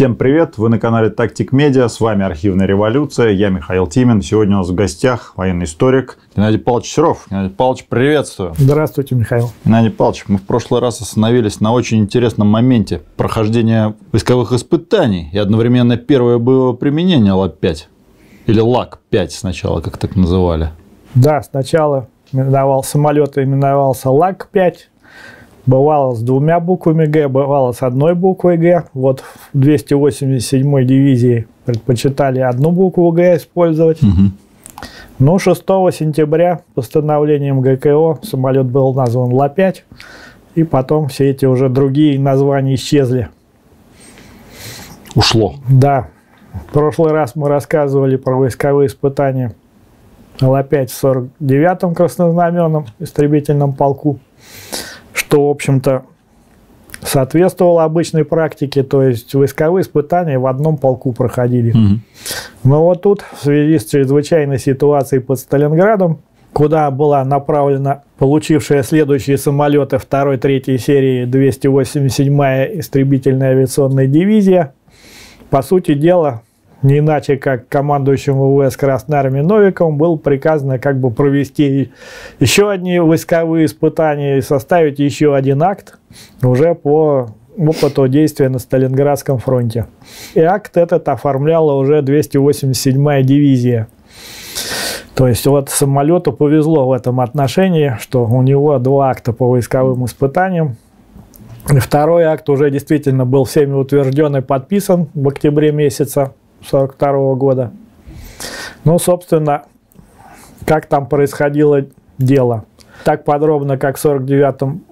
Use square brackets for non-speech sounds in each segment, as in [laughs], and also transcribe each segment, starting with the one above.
Всем привет! Вы на канале Тактик Медиа. С вами Архивная революция. Я Михаил Тимин. Сегодня у нас в гостях военный историк Геннадий Павлович Серов. Геннадий Павлович, приветствую. Здравствуйте, Михаил. Геннадий Павлович, мы в прошлый раз остановились на очень интересном моменте прохождения войсковых испытаний и одновременно первое боевое применение ЛАП-5. Или ЛАК-5 сначала, как так называли. Да, сначала именовал самолет, именовался ЛАК-5. Бывало с двумя буквами Г, бывало с одной буквой Г. Вот в 287-й дивизии предпочитали одну букву Г использовать. Угу. Но 6 сентября постановлением ГКО самолет был назван Ла-5. И потом все эти уже другие названия исчезли. Ушло. Да. В прошлый раз мы рассказывали про войсковые испытания Ла-5 в 49-м краснознаменном истребительном полку что, в общем-то, соответствовало обычной практике, то есть войсковые испытания в одном полку проходили. Угу. Но вот тут, в связи с чрезвычайной ситуацией под Сталинградом, куда была направлена получившая следующие самолеты 2-3 серии 287-я истребительная авиационная дивизия, по сути дела, не иначе как командующим ВВС Красной Армии Новиковым было приказано как бы провести еще одни войсковые испытания и составить еще один акт уже по опыту действия на Сталинградском фронте. И акт этот оформляла уже 287-я дивизия. То есть вот самолету повезло в этом отношении, что у него два акта по войсковым испытаниям. Второй акт уже действительно был всеми утвержден и подписан в октябре месяца 42 года. Ну, собственно, как там происходило дело. Так подробно, как в 49-м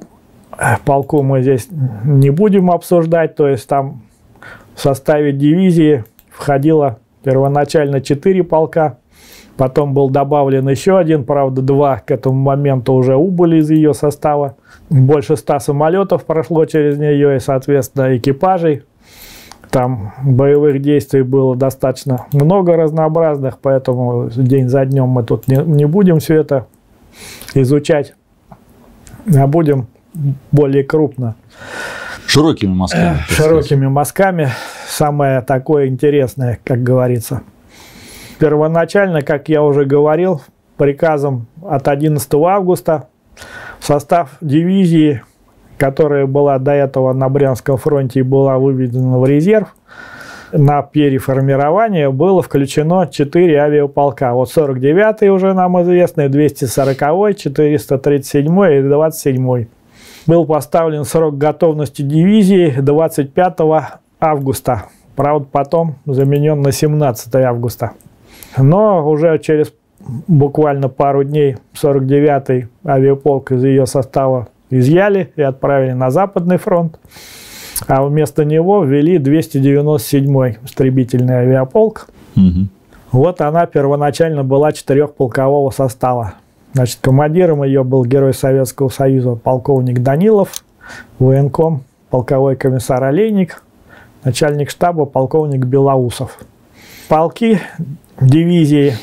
э, полку мы здесь не будем обсуждать. То есть там в составе дивизии входило первоначально 4 полка. Потом был добавлен еще один, правда, два к этому моменту уже убыли из ее состава. Больше ста самолетов прошло через нее и, соответственно, экипажей. Там боевых действий было достаточно много разнообразных, поэтому день за днем мы тут не, не будем все это изучать, а будем более крупно. Широкими мазками. Широкими мазками. Самое такое интересное, как говорится. Первоначально, как я уже говорил, приказом от 11 августа в состав дивизии которая была до этого на Брянском фронте и была выведена в резерв, на переформирование было включено 4 авиаполка. Вот 49-й уже нам известный, 240-й, 437-й и 27-й. Был поставлен срок готовности дивизии 25 августа. Правда, потом заменен на 17 августа. Но уже через буквально пару дней 49-й авиаполк из ее состава изъяли и отправили на Западный фронт, а вместо него ввели 297-й истребительный авиаполк. Угу. Вот она первоначально была четырехполкового состава. Значит, командиром ее был герой Советского Союза полковник Данилов, военком полковой комиссар Олейник, начальник штаба полковник Белоусов. Полки дивизии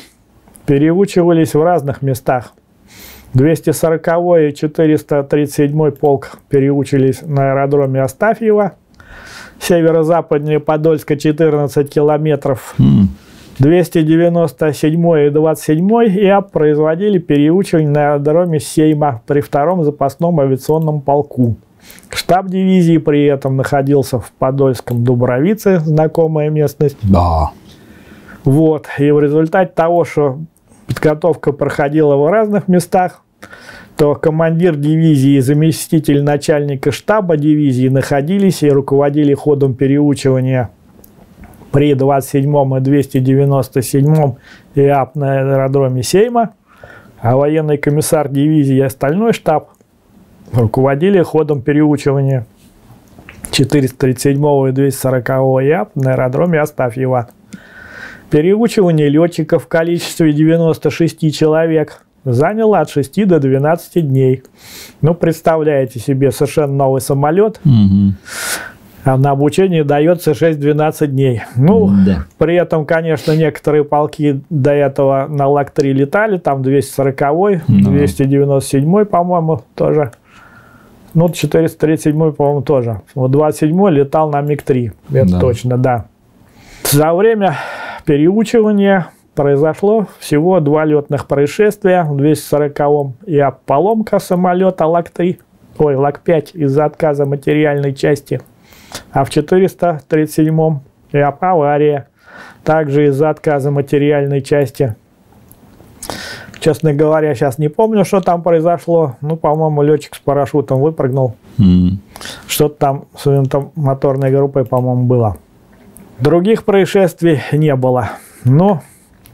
переучивались в разных местах – 240 и 437 полк переучились на аэродроме Астафьева, северо-западнее Подольска 14 километров. Mm. 297 и 27 ИАП производили переучивание на аэродроме Сейма при втором запасном авиационном полку. Штаб дивизии при этом находился в Подольском Дубровице, знакомая местность. Да. Вот. И в результате того, что подготовка проходила в разных местах, то командир дивизии и заместитель начальника штаба дивизии находились и руководили ходом переучивания при 27 и 297 ИАП на аэродроме Сейма, а военный комиссар дивизии и остальной штаб руководили ходом переучивания 437 и 240 ИАП на аэродроме Астафьева. Переучивание летчиков в количестве 96 человек – заняло от 6 до 12 дней. Ну, представляете себе совершенно новый самолет. Угу. А на обучение дается 6-12 дней. Ну, да. при этом, конечно, некоторые полки до этого на ЛАК-3 летали, там 240-й, ну. 297-й, по-моему, тоже Ну, 437 по-моему, тоже. Вот 27 летал на МиГ-3. Это да. точно, да. За время переучивания произошло всего два летных происшествия в 240-м и поломка самолета ЛАК-3, ой, ЛАК-5 из-за отказа материальной части, а в 437-м и авария, также из-за отказа материальной части. Честно говоря, сейчас не помню, что там произошло. Ну, по-моему, летчик с парашютом выпрыгнул. Mm. Что-то там с моторной группой, по-моему, было. Других происшествий не было. Но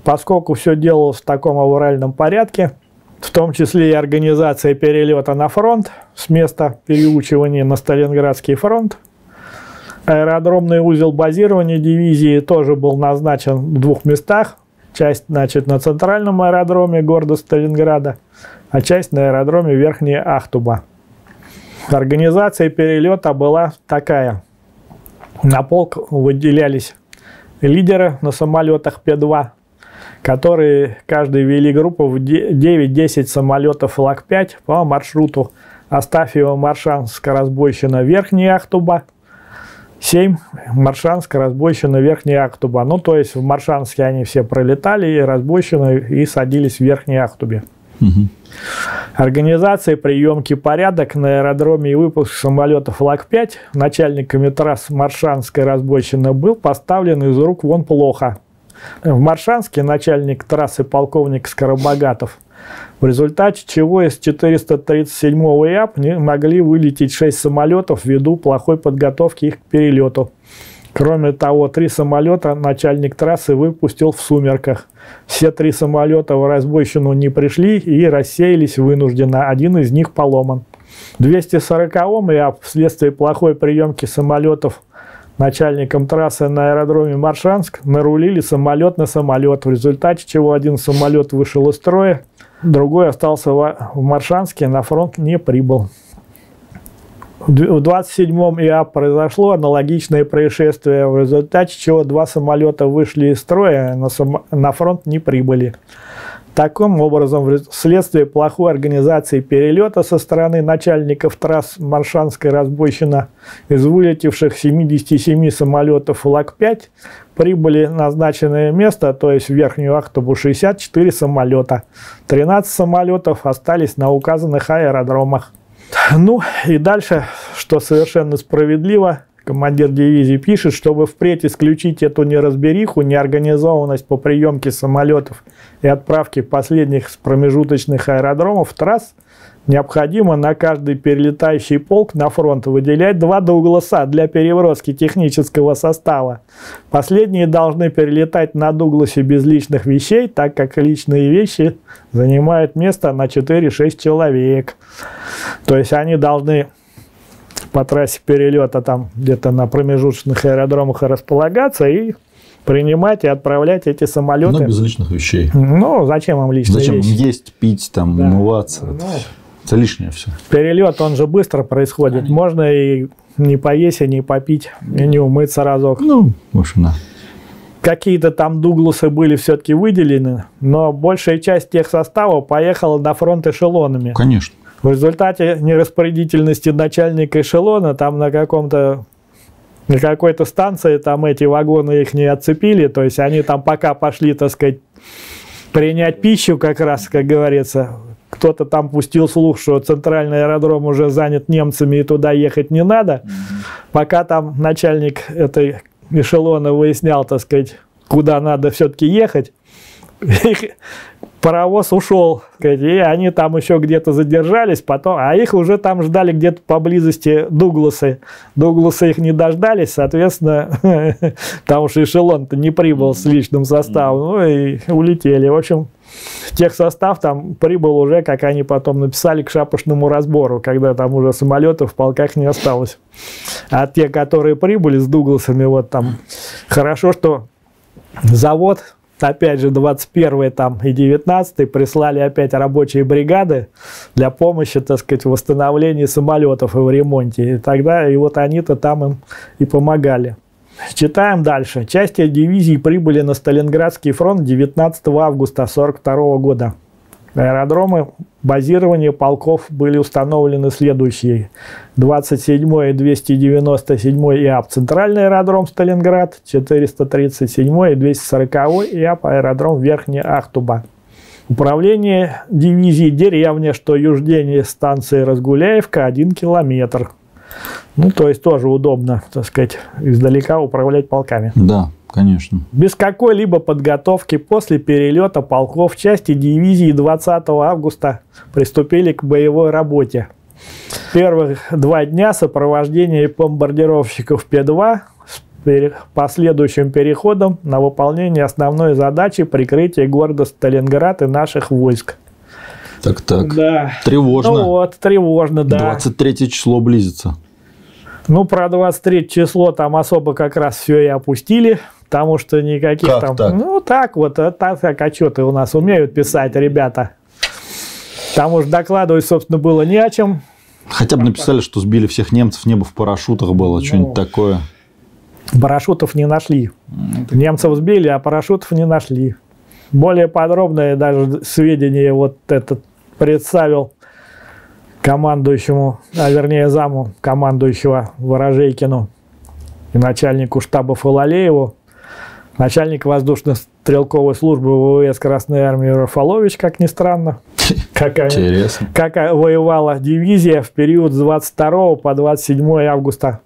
поскольку все делалось в таком авральном порядке, в том числе и организация перелета на фронт с места переучивания на Сталинградский фронт, аэродромный узел базирования дивизии тоже был назначен в двух местах Часть, значит, на центральном аэродроме города Сталинграда, а часть на аэродроме Верхняя Ахтуба. Организация перелета была такая. На полк выделялись лидеры на самолетах П-2, которые каждый вели группу в 9-10 самолетов ЛАК-5 по маршруту Астафьево-Маршанско-Разбойщина Верхняя Ахтуба – 7 Маршанск, Разбойщина, Верхняя Ахтуба. Ну, то есть в Маршанске они все пролетали, и Разбойщина, и садились в Верхней Ахтубе. Угу. Организация приемки порядок на аэродроме и выпуск самолетов ЛАК-5 начальниками трасс Маршанской Разбойщина был поставлен из рук вон плохо. В Маршанске начальник трассы полковник Скоробогатов – в результате чего из 437 ИАП не могли вылететь 6 самолетов ввиду плохой подготовки их к перелету. Кроме того, три самолета начальник трассы выпустил в сумерках. Все три самолета в разбойщину не пришли и рассеялись вынужденно. Один из них поломан. В 240-м ИАП вследствие плохой приемки самолетов начальником трассы на аэродроме Маршанск нарулили самолет на самолет, в результате чего один самолет вышел из строя, другой остался в Маршанске, на фронт не прибыл. В 27-м ИА произошло аналогичное происшествие, в результате чего два самолета вышли из строя, но на фронт не прибыли. Таким образом, вследствие плохой организации перелета со стороны начальников трасс Маршанской разбойщина из вылетевших 77 самолетов ЛАК-5 прибыли назначенное место, то есть в Верхнюю Ахтубу 64 самолета. 13 самолетов остались на указанных аэродромах. Ну и дальше, что совершенно справедливо, командир дивизии пишет, чтобы впредь исключить эту неразбериху, неорганизованность по приемке самолетов и отправке последних с промежуточных аэродромов трасс, необходимо на каждый перелетающий полк на фронт выделять два Дугласа для переброски технического состава. Последние должны перелетать на Дугласе без личных вещей, так как личные вещи занимают место на 4-6 человек. То есть они должны по трассе перелета там где-то на промежуточных аэродромах располагаться и принимать и отправлять эти самолеты. Но без личных вещей. Ну, зачем им личные зачем вещи? Зачем есть, пить, там, да. умываться? Ну, это лишнее все. Перелет, он же быстро происходит. Конечно. Можно и не поесть, и не попить, и не умыться разок. Ну, в общем, да. Какие-то там Дугласы были все-таки выделены, но большая часть тех составов поехала на фронт эшелонами. Конечно. В результате нераспорядительности начальника эшелона там на каком-то на какой-то станции там эти вагоны их не отцепили, то есть они там пока пошли, так сказать, принять пищу как раз, как говорится, кто-то там пустил слух, что центральный аэродром уже занят немцами и туда ехать не надо. Пока там начальник этой эшелона выяснял, так сказать, куда надо все-таки ехать, [laughs] паровоз ушел, и они там еще где-то задержались, потом, а их уже там ждали где-то поблизости Дугласы. Дугласы их не дождались, соответственно, [laughs] там уж эшелон-то не прибыл с личным составом, ну и улетели. В общем, тех состав там прибыл уже, как они потом написали, к шапошному разбору, когда там уже самолетов в полках не осталось. А те, которые прибыли с Дугласами, вот там, хорошо, что завод опять же, 21 там и 19 прислали опять рабочие бригады для помощи, так сказать, в восстановлении самолетов и в ремонте. И тогда, и вот они-то там им и помогали. Читаем дальше. Части дивизии прибыли на Сталинградский фронт 19 августа 1942 года. Аэродромы базирования полков были установлены следующие. 27 и 297 ИАП Центральный аэродром Сталинград, 437 и 240 ИАП аэродром Верхняя Ахтуба. Управление дивизии деревня, что юждение станции Разгуляевка 1 километр. Ну, то есть тоже удобно, так сказать, издалека управлять полками. Да, конечно. Без какой-либо подготовки после перелета полков части дивизии 20 августа приступили к боевой работе. Первых два дня сопровождения бомбардировщиков П-2 с последующим переходом на выполнение основной задачи прикрытия города Сталинград и наших войск. Так, так. Да. Тревожно. Ну вот, тревожно, да. 23 число близится. Ну, про 23 число там особо как раз все и опустили, потому что никаких Как там... так? Ну, так вот, а так, так, а что ты у нас умеют писать, ребята? Там уж докладывать, собственно, было не о чем. Хотя бы написали, что сбили всех немцев, небо в парашютах было, Ну. что-нибудь такое. Парашютов не нашли. Немцев сбили, а парашютов не нашли. Более подробное даже сведения вот этот представил командующему, а вернее заму командующего Ворожейкину и начальнику штаба Фалалееву, начальник воздушно-стрелковой службы ВВС Красной Армии Рафалович, как ни странно. [laughs] Какая, Интересно. как воевала дивизия в период с 22 по 27 августа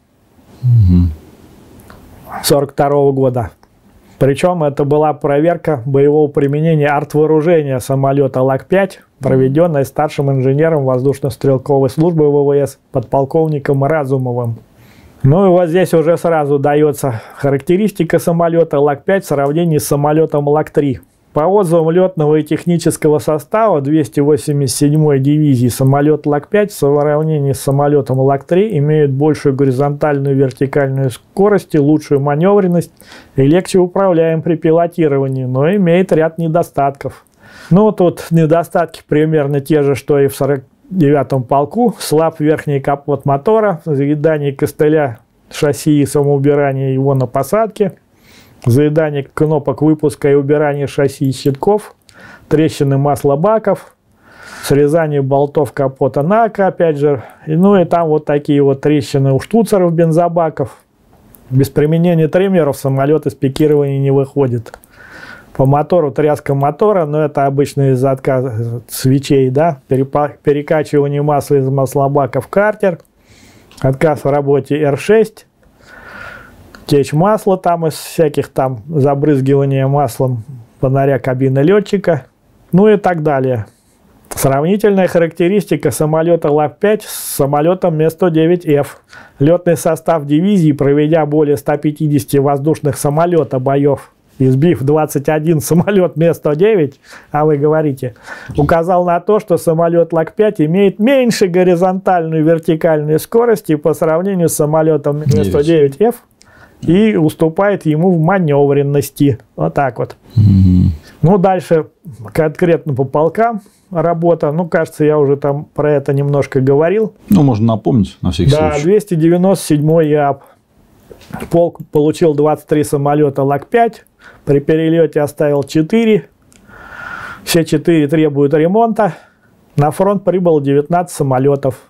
1942 года. Причем это была проверка боевого применения артвооружения самолета ЛАК-5, проведенная старшим инженером воздушно-стрелковой службы ВВС подполковником Разумовым. Ну и вот здесь уже сразу дается характеристика самолета ЛАК-5 в сравнении с самолетом ЛАК-3. По отзывам летного и технического состава 287-й дивизии самолет ЛАК-5 в сравнении с самолетом ЛАК-3 имеет большую горизонтальную и вертикальную скорость лучшую маневренность и легче управляем при пилотировании, но имеет ряд недостатков. Ну, тут недостатки примерно те же, что и в 49-м полку. Слаб верхний капот мотора, заедание костыля шасси и самоубирание его на посадке – заедание кнопок выпуска и убирание шасси и щитков, трещины масла баков, срезание болтов капота НАКа, опять же, ну и там вот такие вот трещины у штуцеров бензобаков. Без применения триммеров самолет из пикирования не выходит. По мотору тряска мотора, но это обычно из-за отказа свечей, да, перекачивание масла из маслобака в картер, отказ в работе R6, течь масла там из всяких там забрызгивания маслом фонаря кабины летчика, ну и так далее. Сравнительная характеристика самолета ЛАП-5 с самолетом Ме-109Ф. Летный состав дивизии, проведя более 150 воздушных самолета боев, избив 21 самолет Ме-109, а вы говорите, указал на то, что самолет ЛАК-5 имеет меньше горизонтальную и вертикальную скорости по сравнению с самолетом Ме-109Ф и уступает ему в маневренности. Вот так вот. Ну, дальше конкретно по полкам работа. Ну, кажется, я уже там про это немножко говорил. Ну, можно напомнить на всякий Да, случай. 297 ЯП. Полк получил 23 самолета ЛАК-5. При перелете оставил 4. Все 4 требуют ремонта. На фронт прибыл 19 самолетов.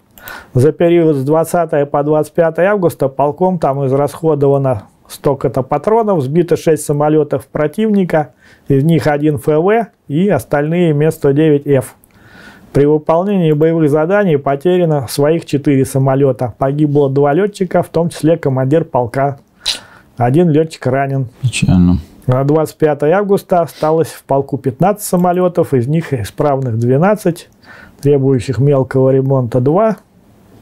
За период с 20 по 25 августа полком там израсходовано столько-то патронов, сбито 6 самолетов противника, из них один ФВ и остальные Ме-109Ф. При выполнении боевых заданий потеряно своих 4 самолета. Погибло два летчика, в том числе командир полка. Один летчик ранен. Печально. На 25 августа осталось в полку 15 самолетов, из них исправных 12, требующих мелкого ремонта 2,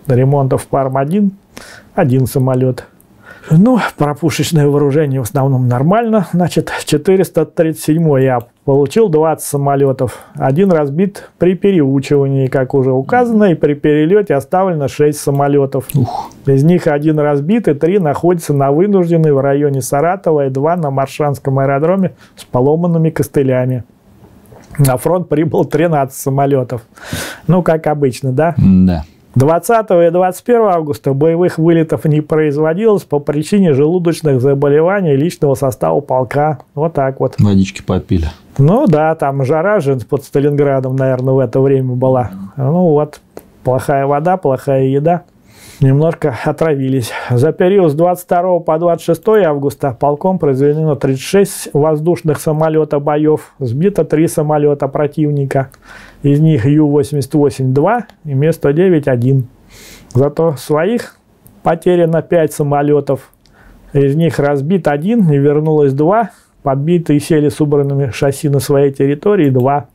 ремонтов парм 1, один самолет. Ну, пропушечное вооружение в основном нормально. Значит, 437 я получил 20 самолетов. Один разбит при переучивании, как уже указано, и при перелете оставлено 6 самолетов. Ух. Из них один разбит, и три находятся на вынужденной в районе Саратова, и два на Маршанском аэродроме с поломанными костылями. На фронт прибыл 13 самолетов. Ну, как обычно, да? Да. 20 и 21 августа боевых вылетов не производилось по причине желудочных заболеваний личного состава полка. Вот так вот. Водички попили. Ну да, там жара же под Сталинградом, наверное, в это время была. Ну вот, плохая вода, плохая еда. Немножко отравились. За период с 22 по 26 августа полком произведено 36 воздушных самолета боев. Сбито 3 самолета противника. Из них Ю-88-2 и Ме-109-1. Зато своих потеряно 5 самолетов. Из них разбит один и вернулось два. Подбиты и сели с убранными шасси на своей территории два.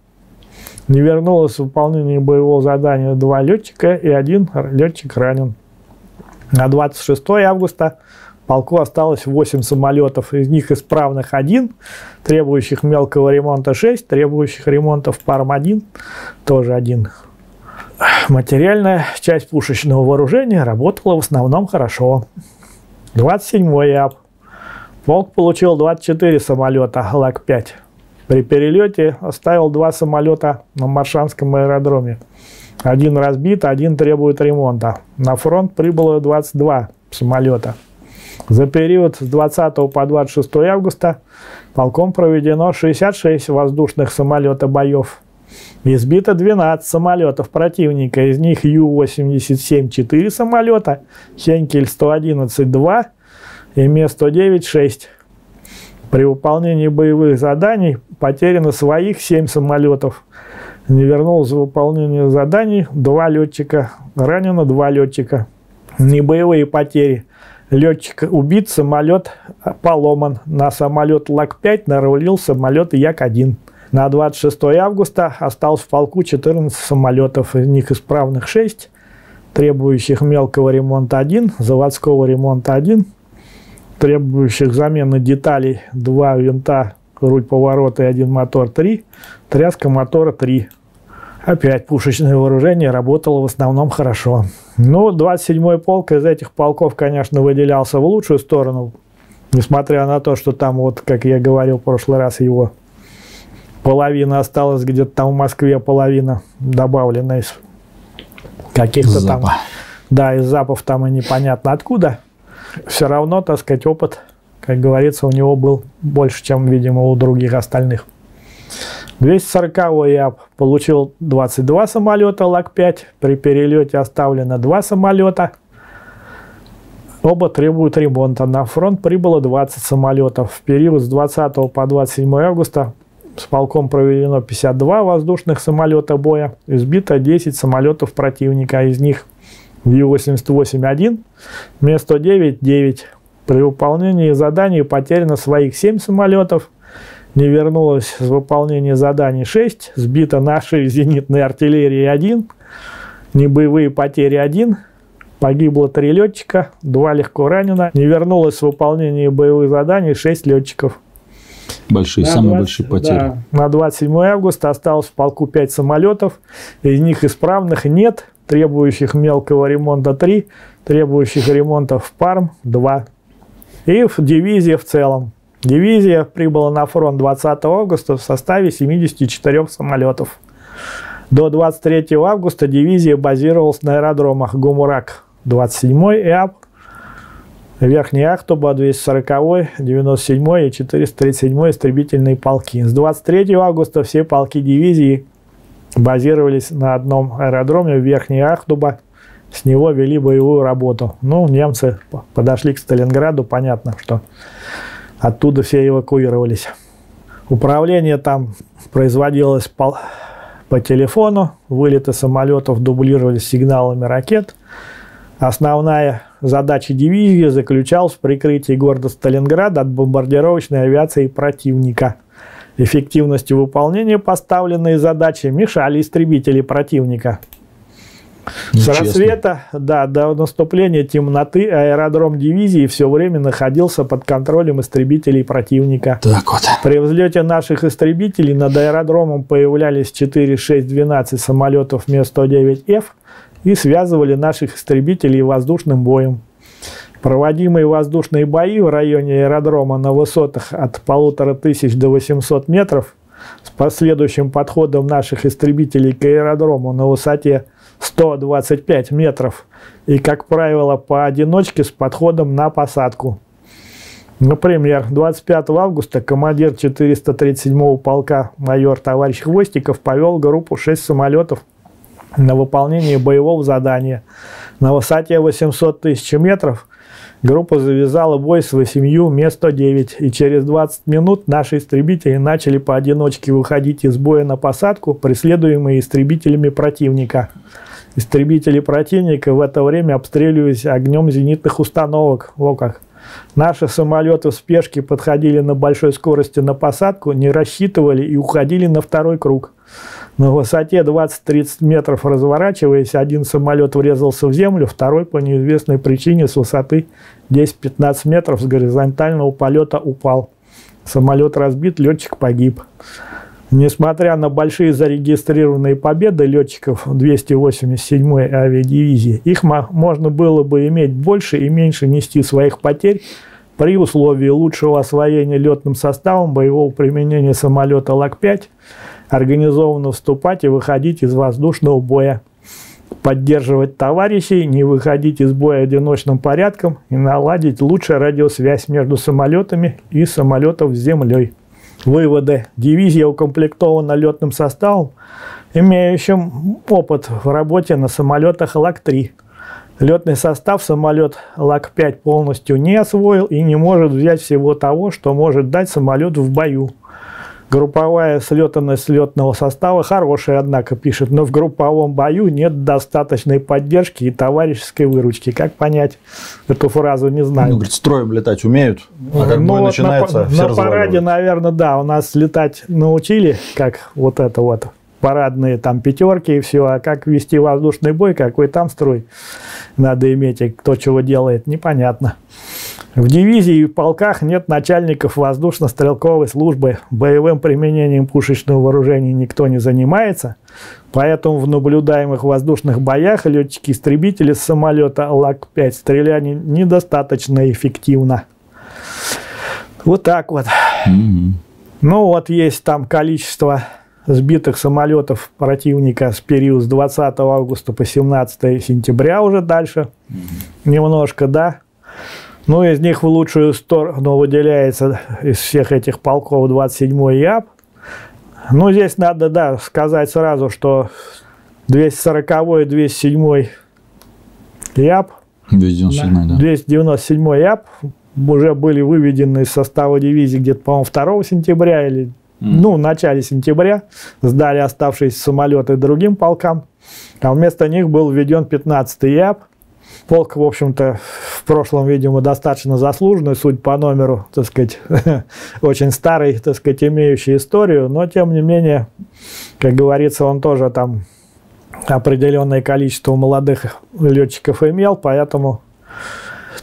Не вернулось выполнение боевого задания два летчика и один летчик ранен. На 26 августа полку осталось 8 самолетов, из них исправных один, требующих мелкого ремонта 6, требующих ремонта в парм 1, тоже один. Материальная часть пушечного вооружения работала в основном хорошо. 27 яб. Полк получил 24 самолета ЛАК-5. При перелете оставил два самолета на Маршанском аэродроме. Один разбит, один требует ремонта. На фронт прибыло 22 самолета. За период с 20 по 26 августа полком проведено 66 воздушных самолета боев. Избито 12 самолетов противника, из них Ю-87 4 самолета, Хенкель 111 2 и Ме-109 6. При выполнении боевых заданий потеряно своих 7 самолетов. Не вернулось в выполнение заданий два летчика. Ранено два летчика. Небоевые потери. Летчик убит, самолет поломан. На самолет ЛАК-5 нарулил самолет Як-1. На 26 августа осталось в полку 14 самолетов, из них исправных 6, требующих мелкого ремонта 1, заводского ремонта 1, требующих замены деталей 2 винта, руль поворота и один мотор 3, тряска мотора 3. Опять пушечное вооружение работало в основном хорошо. Ну, 27-й полк из этих полков, конечно, выделялся в лучшую сторону, несмотря на то, что там, вот, как я говорил в прошлый раз, его половина осталась где-то там в Москве, половина добавлена из каких-то там... Да, из запов там и непонятно откуда. Все равно, так сказать, опыт, как говорится, у него был больше, чем, видимо, у других остальных. 240 я получил 22 самолета ЛАК-5. При перелете оставлено 2 самолета. Оба требуют ремонта. На фронт прибыло 20 самолетов. В период с 20 по 27 августа с полком проведено 52 воздушных самолета боя. Избито 10 самолетов противника. Из них Ю-88-1, Ме-109-9. При выполнении заданий потеряно своих 7 самолетов не вернулась с выполнения заданий 6, сбита нашей зенитной артиллерии 1, небоевые потери 1, погибло 3 летчика, 2 легко ранено, не вернулось с выполнения боевых заданий 6 летчиков. Большие, на самые 20, большие потери. Да. На 27 августа осталось в полку 5 самолетов, из них исправных нет, требующих мелкого ремонта 3, требующих ремонта в ПАРМ 2. И в дивизии в целом Дивизия прибыла на фронт 20 августа в составе 74 самолетов. До 23 августа дивизия базировалась на аэродромах Гумурак 27 ИАП, Верхний Ахтуба 240 97 и 437 истребительные полки. С 23 августа все полки дивизии базировались на одном аэродроме в Верхней Ахтуба. С него вели боевую работу. Ну, немцы подошли к Сталинграду, понятно, что Оттуда все эвакуировались. Управление там производилось по, по телефону. Вылеты самолетов дублировались сигналами ракет. Основная задача дивизии заключалась в прикрытии города Сталинграда от бомбардировочной авиации противника. Эффективностью выполнения поставленной задачи мешали истребители противника – с рассвета, да, до наступления темноты аэродром дивизии все время находился под контролем истребителей противника. Так вот. При взлете наших истребителей над аэродромом появлялись 4, 6, 12 самолетов Ме-109Ф и связывали наших истребителей воздушным боем. Проводимые воздушные бои в районе аэродрома на высотах от полутора тысяч до 800 метров с последующим подходом наших истребителей к аэродрому на высоте 125 метров и, как правило, поодиночке с подходом на посадку. Например, 25 августа командир 437-го полка майор товарищ Хвостиков повел группу 6 самолетов на выполнение боевого задания. На высоте 800 тысяч метров группа завязала бой с 8 Ме-109, и через 20 минут наши истребители начали поодиночке выходить из боя на посадку, преследуемые истребителями противника. Истребители противника в это время обстреливались огнем зенитных установок. Во как. Наши самолеты в спешке подходили на большой скорости на посадку, не рассчитывали и уходили на второй круг. На высоте 20-30 метров разворачиваясь, один самолет врезался в землю, второй по неизвестной причине с высоты 10-15 метров с горизонтального полета упал. Самолет разбит, летчик погиб. Несмотря на большие зарегистрированные победы летчиков 287-й авиадивизии, их можно было бы иметь больше и меньше нести своих потерь при условии лучшего освоения летным составом боевого применения самолета ЛАК-5, организованно вступать и выходить из воздушного боя, поддерживать товарищей, не выходить из боя одиночным порядком и наладить лучшую радиосвязь между самолетами и самолетов с землей выводы. Дивизия укомплектована летным составом, имеющим опыт в работе на самолетах ЛАК-3. Летный состав самолет ЛАК-5 полностью не освоил и не может взять всего того, что может дать самолет в бою. Групповая слетанность летного состава хорошая, однако, пишет, но в групповом бою нет достаточной поддержки и товарищеской выручки. Как понять эту фразу, не знаю. Ну, говорит, строем летать умеют, а как ну, бой начинается, на, все На параде, наверное, да, у нас летать научили, как вот это вот парадные там пятерки и все, а как вести воздушный бой, какой там строй надо иметь, и кто чего делает, непонятно. В дивизии и в полках нет начальников воздушно-стрелковой службы. Боевым применением пушечного вооружения никто не занимается. Поэтому в наблюдаемых воздушных боях летчики-истребители с самолета ЛАК-5 стреляли недостаточно эффективно. Вот так вот. Mm-hmm. Ну вот есть там количество сбитых самолетов противника с периода с 20 августа по 17 сентября уже дальше. Mm-hmm. Немножко, да. Ну, из них в лучшую сторону выделяется из всех этих полков 27-й ЯП. Ну, здесь надо, да, сказать сразу, что 240-й и 207-й ЯП 297 да. 297 ЯП уже были выведены из состава дивизии где-то, по-моему, 2 сентября или, mm. ну, в начале сентября. Сдали оставшиеся самолеты другим полкам. А вместо них был введен 15-й ЯП. Полк, в общем-то, в прошлом, видимо, достаточно заслуженный, суть по номеру, так сказать, [laughs] очень старый, так сказать, имеющий историю, но, тем не менее, как говорится, он тоже там определенное количество молодых летчиков имел, поэтому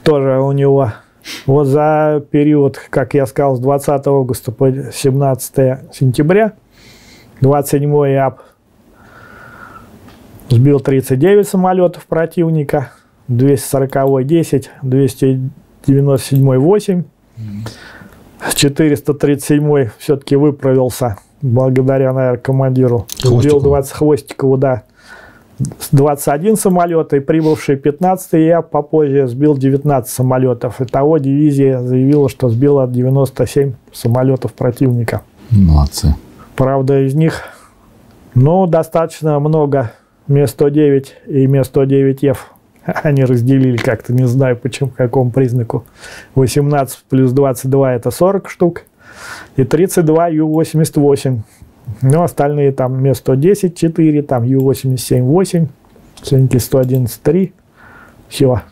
тоже у него вот за период, как я сказал, с 20 августа по 17 сентября, 27 АП сбил 39 самолетов противника, 240 10, 297 8. 437 все-таки выправился благодаря, наверное, командиру. Сбил 20 Хвостикову, да. 21 самолета и прибывший 15 я попозже сбил 19 самолетов. Итого дивизия заявила, что сбила 97 самолетов противника. Молодцы. Правда, из них, ну, достаточно много Ме-109 и Ме-109Ф [laughs] они разделили как-то, не знаю почему, по какому признаку. 18 плюс 22 это 40 штук. И 32 Ю-88. Ну, остальные там Ме-110 4, там Ю-87 8, Сеньки 111 3. Все.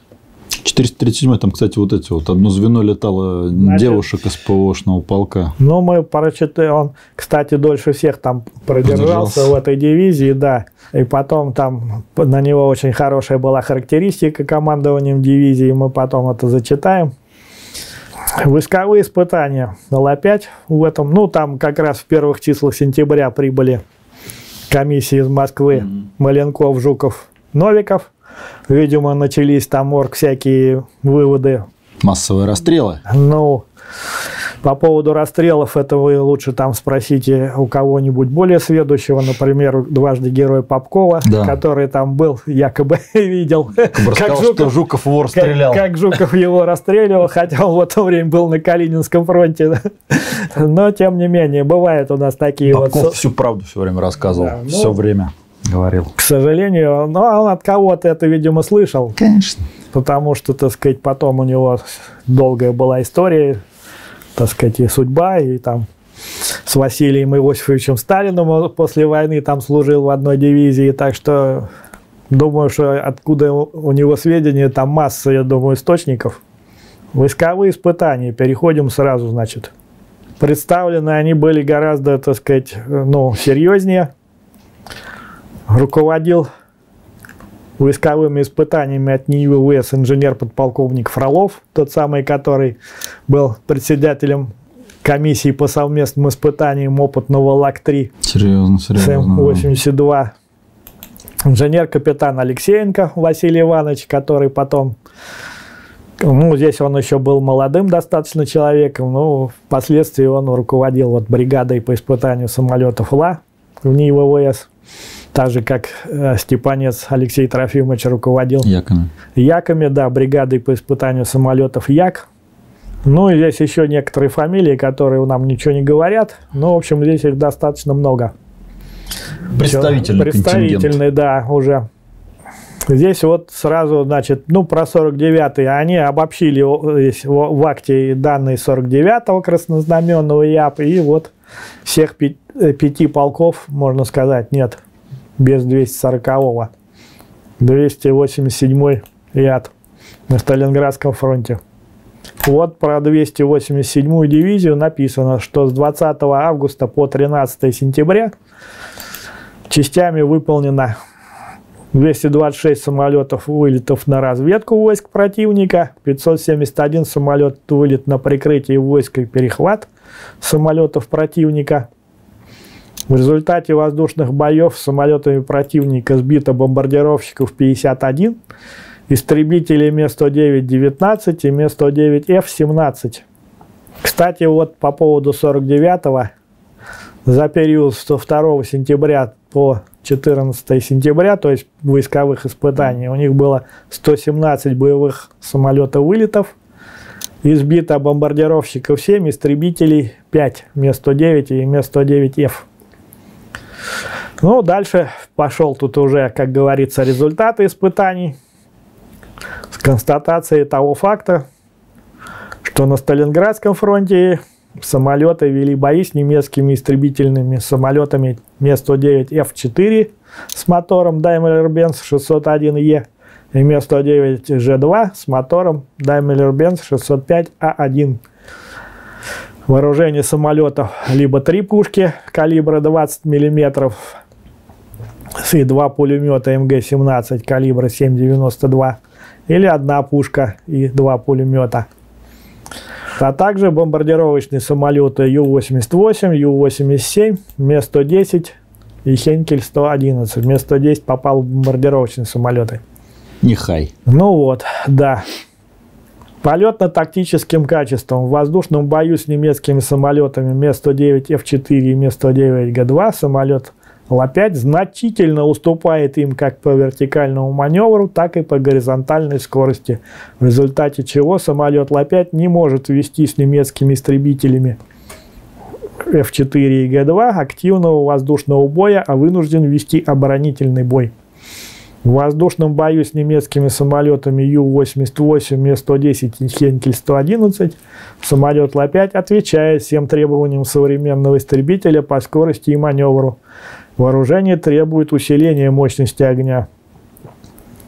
437 там, кстати, вот эти вот, одно звено летало Значит, девушек из ПВОшного полка. Ну, мы прочитали, он, кстати, дольше всех там продержался, продержался в этой дивизии, да. И потом там на него очень хорошая была характеристика командованием дивизии, мы потом это зачитаем. Войсковые испытания. Л-5 в этом, ну, там как раз в первых числах сентября прибыли комиссии из Москвы, mm-hmm. Маленков, Жуков, Новиков. Видимо, начались там орг всякие выводы. Массовые расстрелы. Ну, По поводу расстрелов, это вы лучше там спросите у кого-нибудь более сведущего, например, дважды герой Попкова, Да. который там был, якобы [laughs] видел, Рассказал, что Жуков вор как- стрелял. Как, Жуков его расстреливал, хотя он в то время был на Калининском фронте. Но, тем не менее, бывают у нас такие вот... Попков всю правду все время рассказывал. Да, ну- Все время говорил. К сожалению, но он от кого-то это, видимо, слышал, Конечно. потому что, так сказать, потом у него долгая была история, так сказать, и судьба, и там с Василием Иосифовичем Сталиным он после войны там служил в одной дивизии, так что думаю, что откуда у него сведения, там масса, я думаю, источников. Войсковые испытания, переходим сразу, значит. Представлены они были гораздо, так сказать, ну, серьезнее. Руководил войсковыми испытаниями от НИУВС инженер-подполковник Фролов, тот самый, который был председателем комиссии по совместным испытаниям опытного ЛАК-3 Серьезно, серьезно. СМ-82. Инженер-капитан Алексеенко Василий Иванович, который потом, ну, здесь он еще был молодым достаточно человеком, но впоследствии он руководил вот бригадой по испытанию самолетов ЛА в НИИ ВВС, так же, как э, Степанец Алексей Трофимович руководил Яками. Яками, да, бригадой по испытанию самолетов Як. Ну, и здесь еще некоторые фамилии, которые нам ничего не говорят. Но, в общем, здесь их достаточно много. Представительный. Представительный, да, уже. Здесь вот сразу, значит, ну, про 49-й. Они обобщили здесь в акте данные 49-го краснознаменного ЯП. И вот всех э, пяти полков, можно сказать, нет, без 240-го. 287-й ЯД на Сталинградском фронте. Вот про 287-ю дивизию написано, что с 20 августа по 13 сентября частями выполнено 226 самолетов вылетов на разведку войск противника, 571 самолет вылет на прикрытие войск и перехват самолетов противника. В результате воздушных боев самолетами противника сбито бомбардировщиков 51, истребителей Ме-109 19 и Ме-109 F-17. Кстати, вот по поводу 49-го, за период с 2 сентября по 14 сентября, то есть войсковых испытаний, у них было 117 боевых самолетов вылетов, избито бомбардировщиков 7, истребителей 5, Ме-109 и Ме-109Ф. Ну, дальше пошел тут уже, как говорится, результаты испытаний с констатацией того факта, что на Сталинградском фронте самолеты вели бои с немецкими истребительными самолетами Ме-109Ф4 с мотором Daimler-Benz 601E и Ме-109Ж2 с мотором Daimler-Benz 605А1. Вооружение самолетов либо три пушки калибра 20 мм и два пулемета МГ-17 калибра 7,92 или одна пушка и два пулемета. А также бомбардировочные самолеты Ю-88, Ю-87, Ме-110 и Хенкель-111. Ме-110 попал в бомбардировочные самолеты. Нехай. Ну вот, да. Полетно-тактическим качеством в воздушном бою с немецкими самолетами Ме-109Ф4 и Ме-109Г2 самолет Ла-5 значительно уступает им как по вертикальному маневру, так и по горизонтальной скорости, в результате чего самолет Ла-5 не может вести с немецкими истребителями F4 и Г2 активного воздушного боя, а вынужден вести оборонительный бой. В воздушном бою с немецкими самолетами Ю-88, Ме-110 и Хенкель-111 самолет Ла-5 отвечает всем требованиям современного истребителя по скорости и маневру. Вооружение требует усиления мощности огня.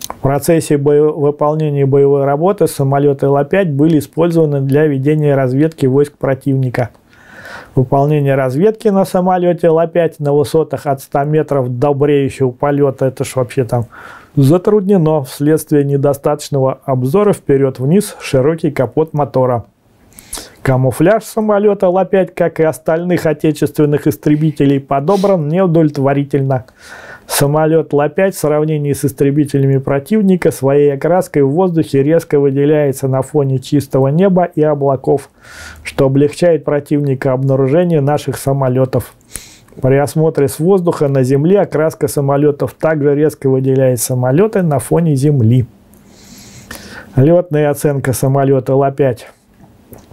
В процессе боё- выполнения боевой работы самолеты Ла-5 были использованы для ведения разведки войск противника. Выполнение разведки на самолете Ла-5 на высотах от 100 метров до бреющего полета, это ж вообще там затруднено вследствие недостаточного обзора вперед-вниз широкий капот мотора. Камуфляж самолета Ла-5, как и остальных отечественных истребителей, подобран неудовлетворительно. Самолет Ла-5 в сравнении с истребителями противника своей окраской в воздухе резко выделяется на фоне чистого неба и облаков, что облегчает противника обнаружение наших самолетов. При осмотре с воздуха на Земле окраска самолетов также резко выделяет самолеты на фоне Земли. Летная оценка самолета Ла-5.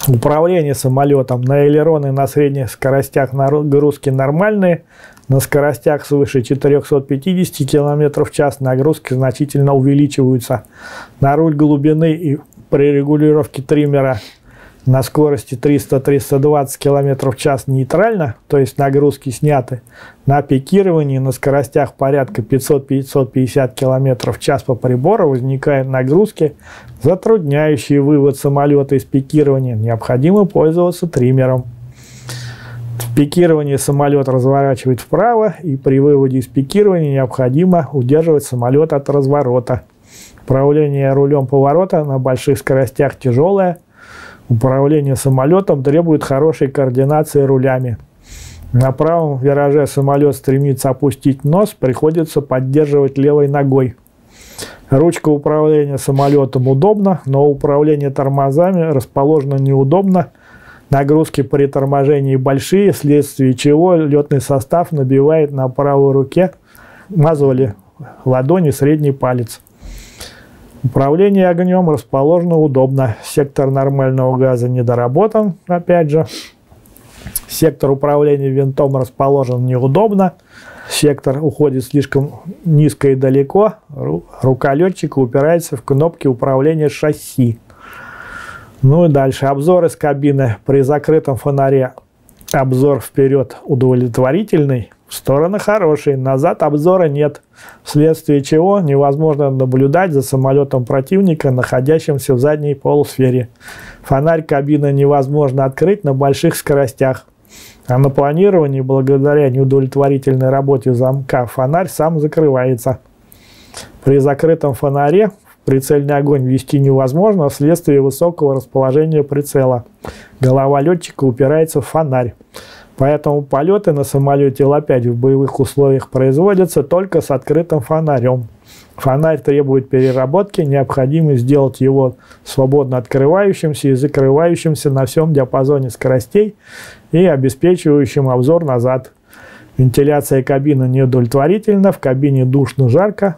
Управление самолетом на элероны на средних скоростях нагрузки нормальные, на скоростях свыше 450 км в час нагрузки значительно увеличиваются. На руль глубины и при регулировке триммера на скорости 300-320 км в час нейтрально, то есть нагрузки сняты, на пикировании на скоростях порядка 500-550 км в час по прибору возникают нагрузки, затрудняющие вывод самолета из пикирования. Необходимо пользоваться триммером. В пикировании самолет разворачивает вправо, и при выводе из пикирования необходимо удерживать самолет от разворота. Управление рулем поворота на больших скоростях тяжелое – Управление самолетом требует хорошей координации рулями. На правом вираже самолет стремится опустить нос, приходится поддерживать левой ногой. Ручка управления самолетом удобна, но управление тормозами расположено неудобно. Нагрузки при торможении большие, вследствие чего летный состав набивает на правой руке мазали ладони средний палец. Управление огнем расположено удобно. Сектор нормального газа недоработан, опять же. Сектор управления винтом расположен неудобно. Сектор уходит слишком низко и далеко. Рука летчика упирается в кнопки управления шасси. Ну и дальше. Обзор из кабины при закрытом фонаре. Обзор вперед удовлетворительный. Стороны хорошие, назад обзора нет, вследствие чего невозможно наблюдать за самолетом противника, находящимся в задней полусфере. Фонарь кабины невозможно открыть на больших скоростях. А на планировании, благодаря неудовлетворительной работе замка, фонарь сам закрывается. При закрытом фонаре прицельный огонь вести невозможно вследствие высокого расположения прицела. Голова летчика упирается в фонарь. Поэтому полеты на самолете Ла-5 в боевых условиях производятся только с открытым фонарем. Фонарь требует переработки, необходимо сделать его свободно открывающимся и закрывающимся на всем диапазоне скоростей и обеспечивающим обзор назад. Вентиляция кабины неудовлетворительна, в кабине душно жарко.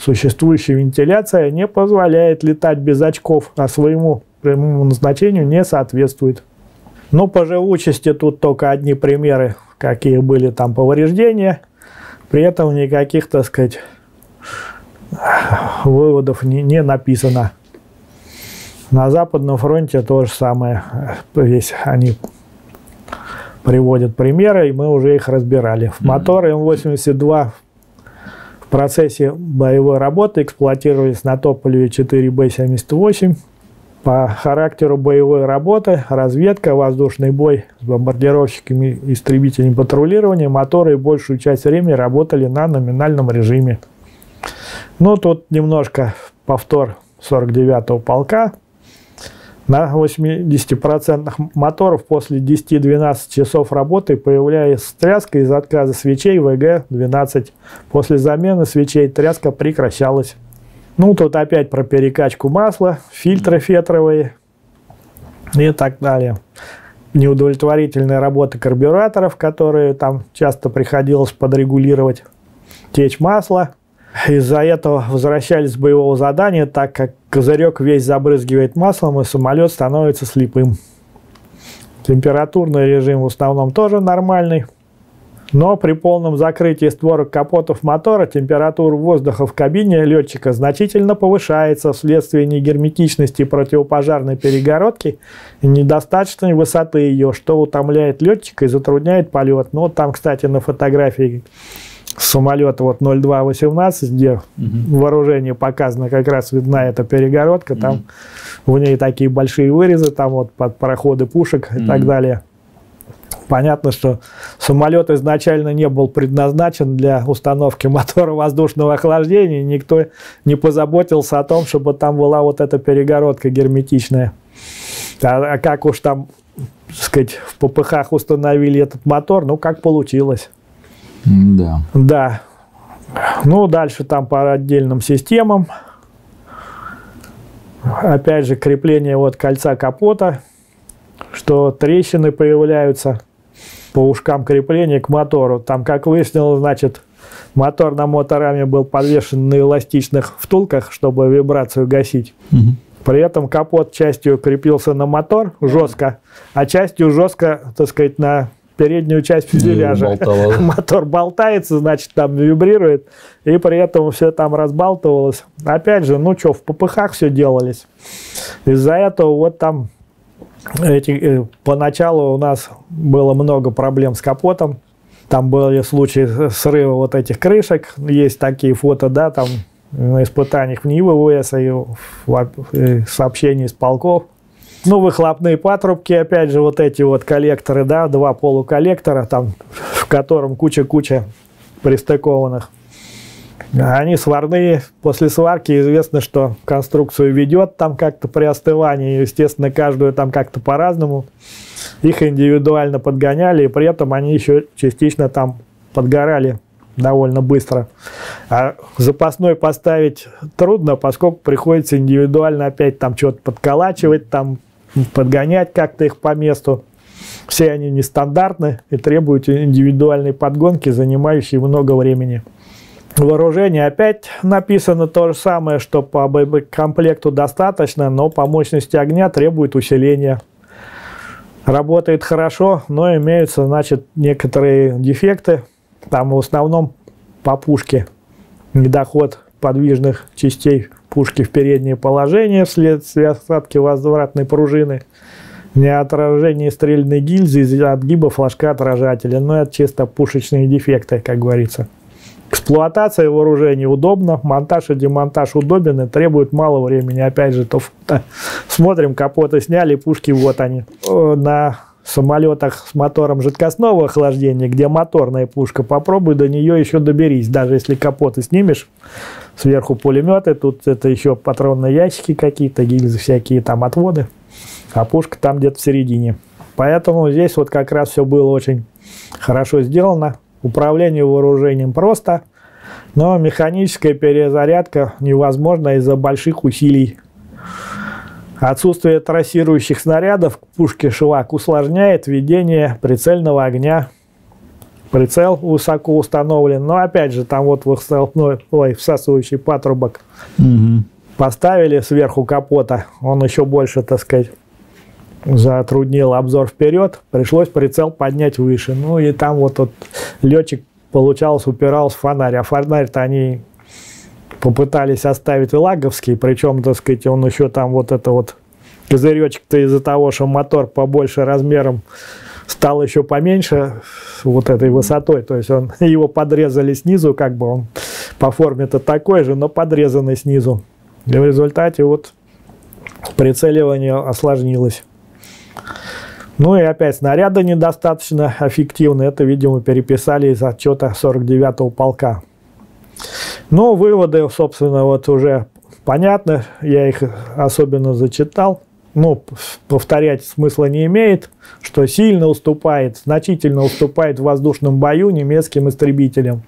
Существующая вентиляция не позволяет летать без очков, а своему прямому назначению не соответствует. Ну, по живучести тут только одни примеры, какие были там повреждения. При этом никаких, так сказать, выводов не, не написано. На Западном фронте то же самое. Здесь они приводят примеры, и мы уже их разбирали. Мотор М82 в процессе боевой работы эксплуатировались на топливе 4Б78 по характеру боевой работы, разведка, воздушный бой с бомбардировщиками, истребителями патрулирования, моторы большую часть времени работали на номинальном режиме. Ну, тут немножко повтор 49-го полка. На 80% моторов после 10-12 часов работы появляется тряска из отказа свечей ВГ-12. После замены свечей тряска прекращалась. Ну, тут опять про перекачку масла, фильтры фетровые и так далее. Неудовлетворительная работа карбюраторов, которые там часто приходилось подрегулировать. Течь масла. Из-за этого возвращались с боевого задания, так как козырек весь забрызгивает маслом, и самолет становится слепым. Температурный режим в основном тоже нормальный. Но при полном закрытии створок капотов мотора температура воздуха в кабине летчика значительно повышается вследствие негерметичности противопожарной перегородки и недостаточной высоты ее, что утомляет летчика и затрудняет полет. Ну, вот там, кстати, на фотографии самолета вот 0218, где угу. вооружение показано, как раз видна эта перегородка, там угу. в ней такие большие вырезы, там вот под проходы пушек угу. и так далее. Понятно, что самолет изначально не был предназначен для установки мотора воздушного охлаждения. Никто не позаботился о том, чтобы там была вот эта перегородка герметичная. А, а как уж там, так сказать, в ППХ установили этот мотор, ну, как получилось. Да. Да. Ну, дальше там по отдельным системам. Опять же, крепление вот кольца капота, что трещины появляются по ушкам крепления к мотору. Там, как выяснилось, значит, мотор на мотораме был подвешен на эластичных втулках, чтобы вибрацию гасить. Угу. При этом капот частью крепился на мотор жестко, а частью жестко, так сказать, на переднюю часть фюзеляжа. [laughs] Мотор болтается, значит, там вибрирует, и при этом все там разбалтывалось. Опять же, ну что, в ППХ все делались. Из-за этого вот там эти, э, поначалу у нас было много проблем с капотом. Там были случаи срыва вот этих крышек. Есть такие фото, да, там на испытаниях в НИВ и в сообщении с полков. Ну, выхлопные патрубки, опять же, вот эти вот коллекторы, да, два полуколлектора, там, в котором куча-куча пристыкованных. Они сварные. После сварки известно, что конструкцию ведет там как-то при остывании. Естественно, каждую там как-то по-разному. Их индивидуально подгоняли, и при этом они еще частично там подгорали довольно быстро. А запасной поставить трудно, поскольку приходится индивидуально опять там что-то подколачивать, там подгонять как-то их по месту. Все они нестандартны и требуют индивидуальной подгонки, занимающей много времени. Вооружение опять написано то же самое, что по боекомплекту достаточно, но по мощности огня требует усиления. Работает хорошо, но имеются, значит, некоторые дефекты. Там в основном по пушке недоход подвижных частей пушки в переднее положение вследствие осадки возвратной пружины, неотражение стрельной гильзы из-за отгиба флажка отражателя. Но это чисто пушечные дефекты, как говорится. Эксплуатация вооружения удобна, монтаж и демонтаж удобен и требует мало времени. Опять же, то смотрим, капоты сняли, пушки вот они. На самолетах с мотором жидкостного охлаждения, где моторная пушка, попробуй до нее еще доберись. Даже если капоты снимешь, сверху пулеметы, тут это еще патронные ящики какие-то, гильзы всякие, там отводы, а пушка там где-то в середине. Поэтому здесь вот как раз все было очень хорошо сделано. Управление вооружением просто, но механическая перезарядка невозможна из-за больших усилий. Отсутствие трассирующих снарядов к пушке «Швак» усложняет ведение прицельного огня. Прицел высоко установлен, но опять же там вот выхлопной, ой, всасывающий патрубок угу. поставили сверху капота, он еще больше, так сказать, затруднил обзор вперед, пришлось прицел поднять выше. Ну и там вот, вот летчик, получалось, упирался в фонарь, а фонарь-то они попытались оставить лаговский, причем, так сказать, он еще там вот это вот козыречек-то из-за того, что мотор побольше размером стал еще поменьше вот этой высотой, то есть он [laughs] его подрезали снизу, как бы он по форме-то такой же, но подрезанный снизу. И в результате вот прицеливание осложнилось. Ну и опять снаряды недостаточно эффективны. Это, видимо, переписали из отчета 49-го полка. Но выводы, собственно, вот уже понятны. Я их особенно зачитал. Ну, повторять смысла не имеет, что сильно уступает, значительно уступает в воздушном бою немецким истребителям.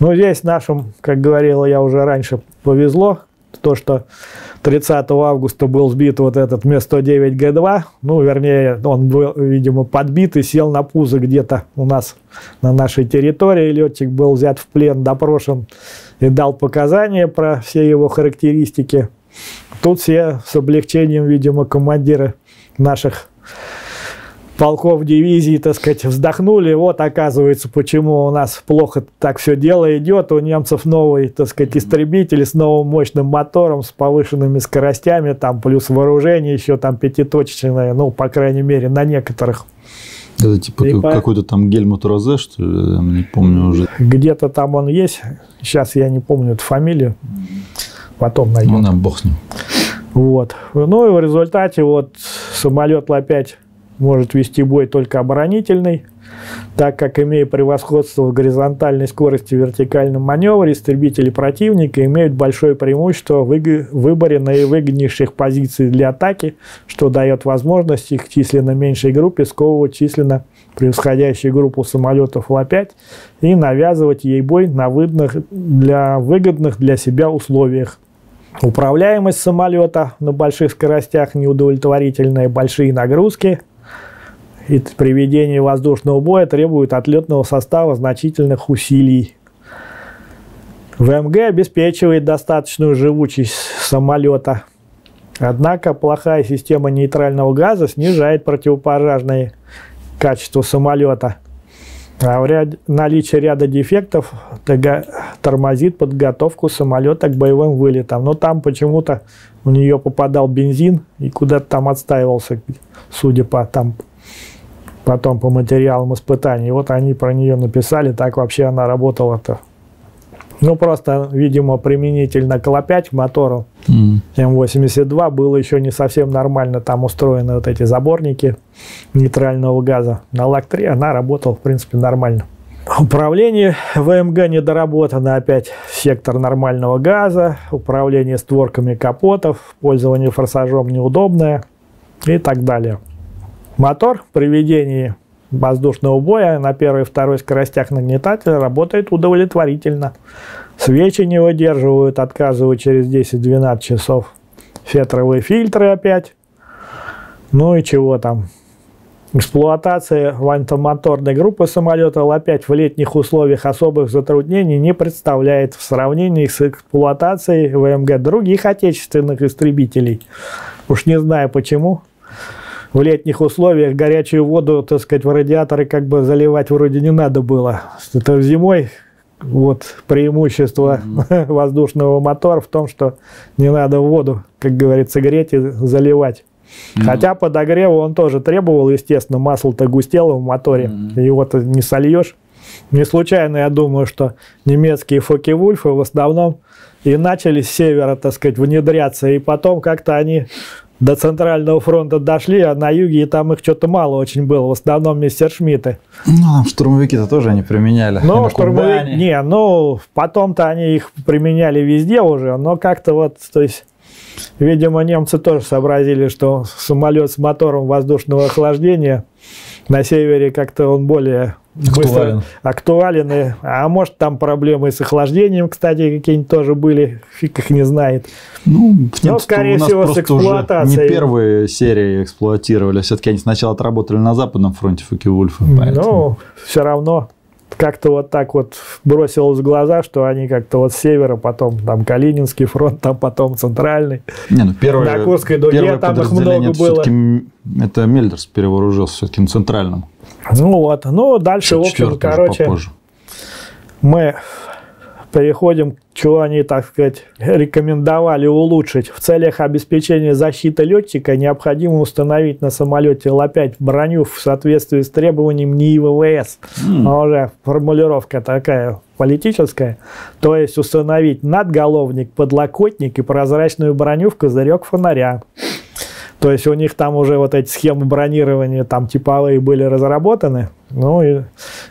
Но здесь нашим, как говорила я уже раньше, повезло, то, что 30 августа был сбит вот этот Ме-109 Г2, ну, вернее, он был, видимо, подбит и сел на пузо где-то у нас на нашей территории. Летчик был взят в плен, допрошен и дал показания про все его характеристики. Тут все с облегчением, видимо, командиры наших полков дивизии, так сказать, вздохнули. Вот, оказывается, почему у нас плохо так все дело идет. У немцев новый, так сказать, истребитель с новым мощным мотором, с повышенными скоростями, там плюс вооружение еще там пятиточечное, ну, по крайней мере, на некоторых. Это типа как, по... какой-то там Гельмут Розе, что ли? Я не помню уже. Где-то там он есть. Сейчас я не помню эту фамилию. Потом найдем. Ну, на бог с ним. Вот. Ну и в результате вот самолет опять может вести бой только оборонительный, так как, имея превосходство в горизонтальной скорости в вертикальном маневре, истребители противника имеют большое преимущество в выборе наивыгоднейших позиций для атаки, что дает возможность их численно меньшей группе сковывать численно превосходящую группу самолетов Ла-5 и навязывать ей бой на выгодных для, выгодных для себя условиях. Управляемость самолета на больших скоростях неудовлетворительная, большие нагрузки и приведение воздушного боя требует от летного состава значительных усилий. ВМГ обеспечивает достаточную живучесть самолета. Однако плохая система нейтрального газа снижает противопожарные качество самолета. А в ряд, наличие ряда дефектов тормозит подготовку самолета к боевым вылетам. Но там почему-то у нее попадал бензин и куда-то там отстаивался, судя по там потом по материалам испытаний. И вот они про нее написали, так вообще она работала-то ну, просто, видимо, применительно к Л-5 мотору mm. М82 было еще не совсем нормально там устроены вот эти заборники нейтрального газа. На ЛАК-3 она работала, в принципе, нормально. Управление ВМГ недоработано опять сектор нормального газа, управление створками капотов, пользование форсажом неудобное и так далее. Мотор при ведении воздушного боя на первой и второй скоростях нагнетателя работает удовлетворительно. Свечи не выдерживают, отказывают через 10-12 часов. Фетровые фильтры опять. Ну и чего там. Эксплуатация вантомоторной группы самолета Л-5 в летних условиях особых затруднений не представляет в сравнении с эксплуатацией ВМГ других отечественных истребителей. Уж не знаю почему в летних условиях горячую воду, так сказать, в радиаторы как бы заливать вроде не надо было. Это зимой вот преимущество mm-hmm. [laughs] воздушного мотора в том, что не надо воду, как говорится, греть и заливать. Mm-hmm. Хотя подогрева он тоже требовал, естественно, масло-то густело в моторе, mm-hmm. его-то не сольешь. Не случайно я думаю, что немецкие Фоки-Вульфы в основном и начали с севера, так сказать, внедряться, и потом как-то они до Центрального фронта дошли, а на юге и там их что-то мало очень было, в основном мессершмитты. Ну, штурмовики-то тоже они применяли. Ну, штурмовики, не, ну, потом-то они их применяли везде уже, но как-то вот, то есть, видимо, немцы тоже сообразили, что самолет с мотором воздушного охлаждения на севере как-то он более актуален. актуален. И, а может, там проблемы с охлаждением, кстати, какие-нибудь тоже были, фиг их не знает. Ну, Но, скорее всего, с эксплуатацией. не первые серии эксплуатировали. Все-таки они сначала отработали на Западном фронте Фуки-Вульфа. Ну, все равно как-то вот так вот бросилось в глаза, что они как-то вот с севера, потом там Калининский фронт, там потом Центральный. Не, ну первое, на Курской дуге там их много было. Это Мельдерс перевооружился все-таки на Центральном. Ну вот, ну дальше, в общем, короче, попозже. мы переходим, чего они, так сказать, рекомендовали улучшить. В целях обеспечения защиты летчика необходимо установить на самолете Ла-5 броню в соответствии с требованием НИИ ВВС. Mm. Уже формулировка такая политическая. То есть установить надголовник, подлокотник и прозрачную броню в козырек фонаря. То есть у них там уже вот эти схемы бронирования там типовые были разработаны. Ну и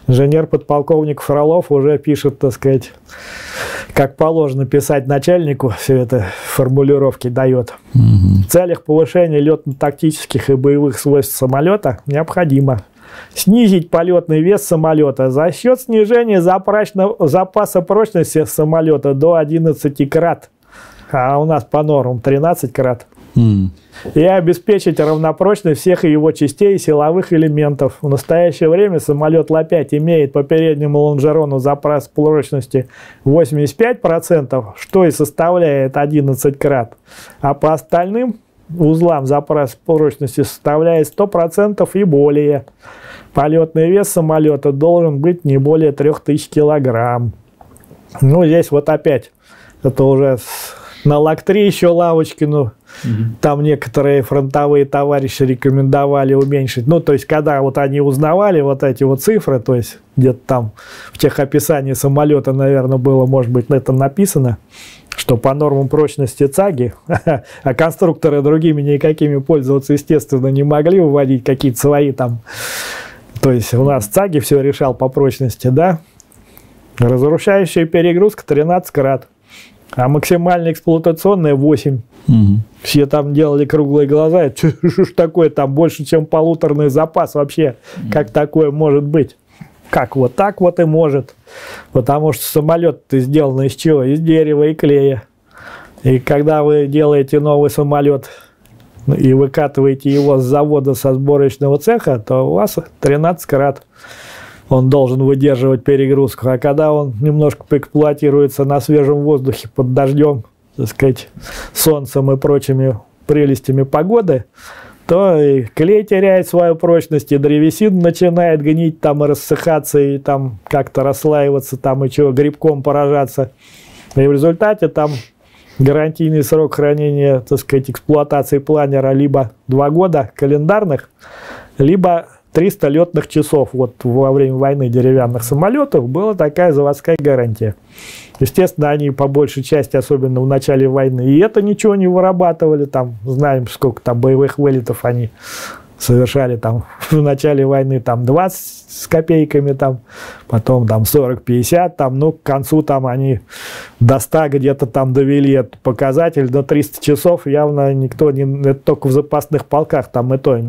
инженер-подполковник Фролов уже пишет, так сказать, как положено писать начальнику, все это формулировки дает. Угу. В целях повышения летно-тактических и боевых свойств самолета необходимо снизить полетный вес самолета за счет снижения запаса прочности самолета до 11 крат. А у нас по нормам 13 крат. Mm и обеспечить равнопрочность всех его частей и силовых элементов. В настоящее время самолет Ла-5 имеет по переднему лонжерону запас прочности 85%, что и составляет 11 крат, а по остальным узлам запас прочности составляет 100% и более. Полетный вес самолета должен быть не более 3000 килограмм. Ну, здесь вот опять, это уже на ЛАК-3 еще Лавочкину там некоторые фронтовые товарищи рекомендовали уменьшить. Ну, то есть, когда вот они узнавали вот эти вот цифры, то есть, где-то там в тех описании самолета, наверное, было, может быть, это написано, что по нормам прочности ЦАГи, [laughs] а конструкторы другими никакими пользоваться, естественно, не могли выводить какие-то свои там. То есть у нас ЦАГи все решал по прочности, да? Разрушающая перегрузка 13 крат, а максимальная эксплуатационная 8. Угу. Все там делали круглые глаза. Что ж такое, там больше, чем полуторный запас вообще. Как такое может быть? Как вот так вот и может. Потому что самолет-то сделан из чего? Из дерева и клея. И когда вы делаете новый самолет и выкатываете его с завода со сборочного цеха, то у вас 13 крат он должен выдерживать перегрузку. А когда он немножко поэксплуатируется на свежем воздухе под дождем, так сказать, солнцем и прочими прелестями погоды, то и клей теряет свою прочность, и древесина начинает гнить, там, и рассыхаться, и там как-то расслаиваться, там, и чего, грибком поражаться. И в результате там гарантийный срок хранения, так сказать, эксплуатации планера либо 2 года календарных, либо 300 летных часов. Вот во время войны деревянных самолетов была такая заводская гарантия. Естественно, они по большей части, особенно в начале войны, и это ничего не вырабатывали. Там знаем, сколько там боевых вылетов они совершали там [laughs] в начале войны там 20 с копейками там, потом там 40-50 там, ну к концу там они до 100 где-то там довели этот показатель, до 300 часов явно никто не, это только в запасных полках там и то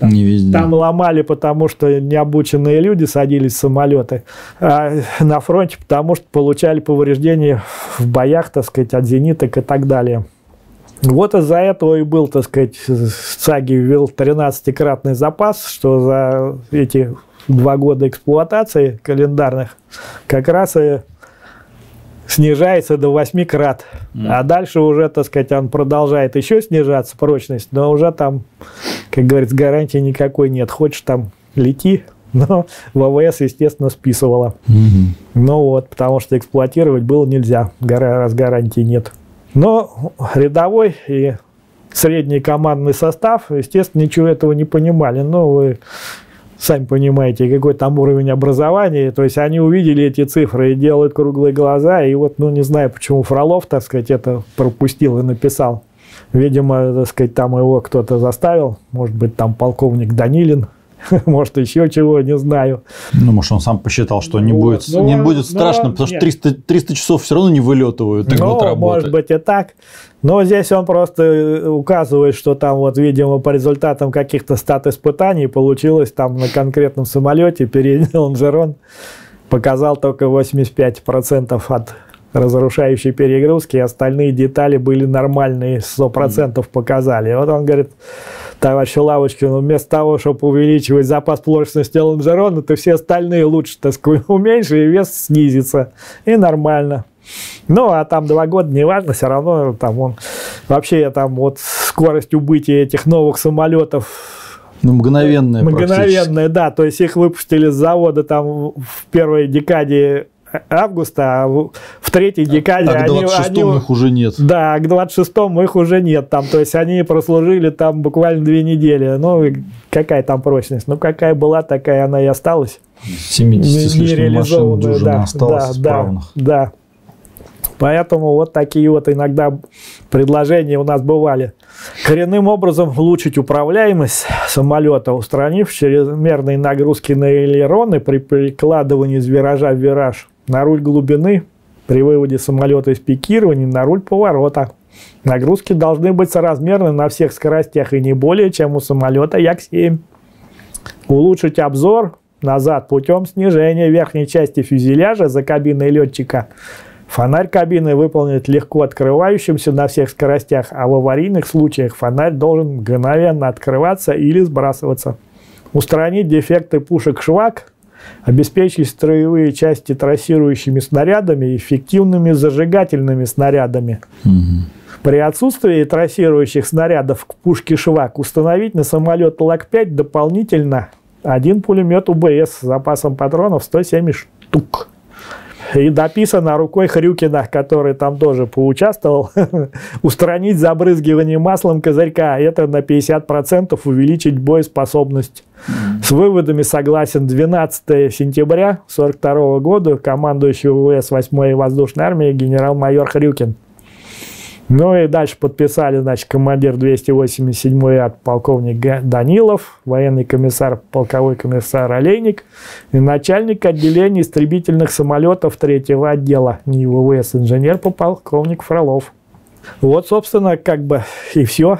не везде. Там ломали, потому что необученные люди садились в самолеты. А на фронте, потому что получали повреждения в боях, так сказать, от зениток и так далее. Вот из-за этого и был, так сказать, САГИ ввел 13-кратный запас, что за эти два года эксплуатации календарных как раз и снижается до 8 крат. Mm. А дальше уже, так сказать, он продолжает еще снижаться, прочность, но уже там, как говорится, гарантии никакой нет. Хочешь там лети, но ВВС, естественно, списывала. Mm-hmm. Ну вот, потому что эксплуатировать было нельзя, раз гарантии нет. Но рядовой и средний командный состав, естественно, ничего этого не понимали. Но вы сами понимаете, какой там уровень образования. То есть они увидели эти цифры и делают круглые глаза. И вот, ну, не знаю, почему Фролов, так сказать, это пропустил и написал. Видимо, так сказать, там его кто-то заставил. Может быть, там полковник Данилин [laughs] может, еще чего, не знаю. Ну, может, он сам посчитал, что не, вот. будет, ну, не будет страшно, ну, потому что 300, 300 часов все равно не вылетывают ну, год работы. может быть и так. Но здесь он просто э, указывает, что там вот, видимо, по результатам каких-то стат-испытаний получилось там на конкретном самолете передний лонжерон показал только 85% от разрушающей перегрузки, остальные детали были нормальные, 100% показали. Вот он говорит, товарищ Лавочкин, вместо того, чтобы увеличивать запас прочности лонжерона, то все остальные лучше, так сказать, [laughs] уменьши, и вес снизится. И нормально. Ну, а там два года, неважно, все равно там он... Вообще, там вот скорость убытия этих новых самолетов ну, мгновенная Мгновенная, да. То есть их выпустили с завода там в первой декаде августа, а в третьей декаде... А к 26-му их уже нет. Да, к 26-му их уже нет. Там, то есть они прослужили там буквально две недели. Ну, какая там прочность? Ну, какая была, такая она и осталась. 70 с лишним машин да, осталось да, да, да. Поэтому вот такие вот иногда предложения у нас бывали. Коренным образом улучшить управляемость самолета, устранив чрезмерные нагрузки на элероны при прикладывании с виража в вираж на руль глубины при выводе самолета из пикирования на руль поворота. Нагрузки должны быть соразмерны на всех скоростях и не более, чем у самолета Як-7. Улучшить обзор назад путем снижения верхней части фюзеляжа за кабиной летчика. Фонарь кабины выполнить легко открывающимся на всех скоростях, а в аварийных случаях фонарь должен мгновенно открываться или сбрасываться. Устранить дефекты пушек «Швак» обеспечить строевые части трассирующими снарядами и эффективными зажигательными снарядами. Угу. При отсутствии трассирующих снарядов к пушке «Швак» установить на самолет ЛАК-5 дополнительно один пулемет УБС с запасом патронов 170 штук. И дописано рукой Хрюкина, который там тоже поучаствовал, [laughs] устранить забрызгивание маслом козырька. Это на 50% увеличить боеспособность С выводами согласен 12 сентября 1942 года командующий ВВС 8-й воздушной армии генерал-майор Хрюкин. Ну и дальше подписали, значит, командир 287-й ад полковник Данилов, военный комиссар, полковой комиссар Олейник и начальник отделения истребительных самолетов третьего отдела НИВВС инженер полковник Фролов. Вот, собственно, как бы и все.